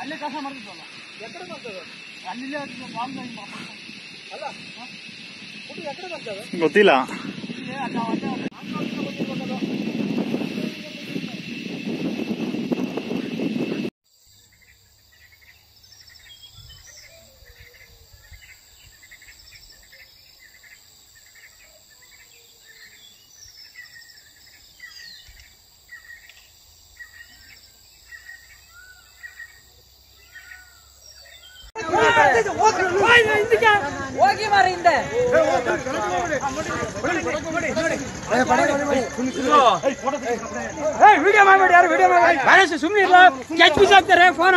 ಅಲ್ಲೇ ಕೆಲಸ ಮಾಡ್ತಿದ್ವಲ್ಲ. ಎಕಡೆ ಬರ್ತದೆ ಅಲ್ಲಿ? ಅಲ್ಲ ಹುಡುಗ ಎಕಡೆ ಬರ್ತದೆ ಗೊತ್ತಿಲ್ಲ ಇಲ್ಲಿ ಅಲ್ಲ ಅಲ್ಲೇ ಹೋಗಿ ಮಾರ ಹಿಂದೆ. ವಿಡಿಯೋ ಮಾಡಬೇಡಿ ಯಾರು ವಿಡಿಯೋ ಮಾಡಿ ಸುಮ್ಮನೆ ಇಲ್ಲ ಕ್ಯಾಚ್ ಪಿಸ್ ಆಗ್ತಾರೆ ಫೋನ್